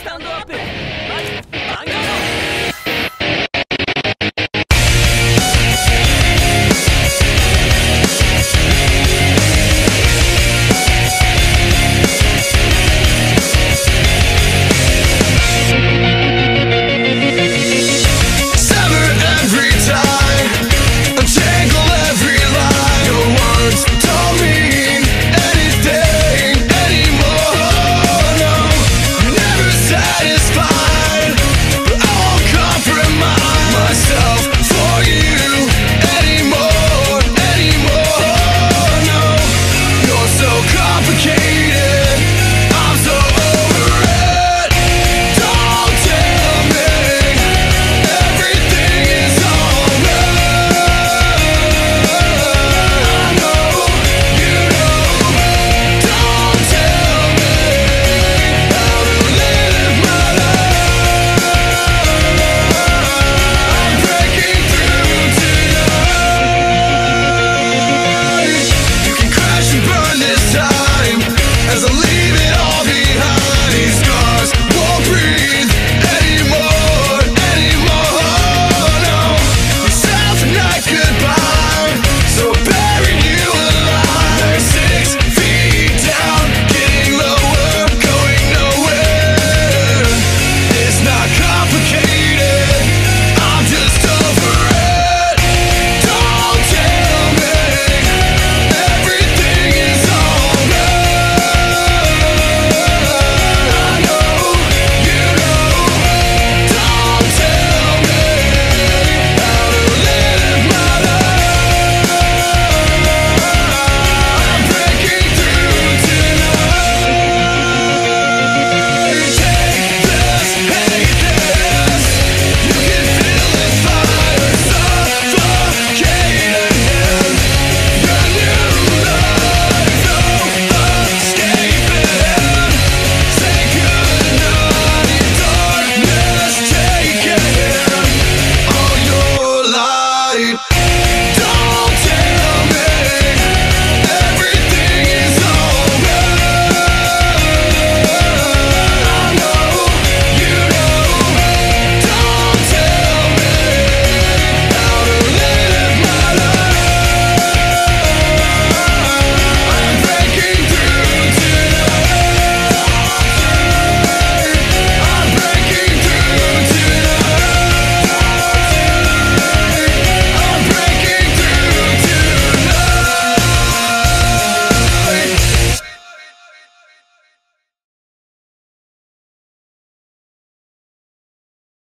スタンドアップ。complicated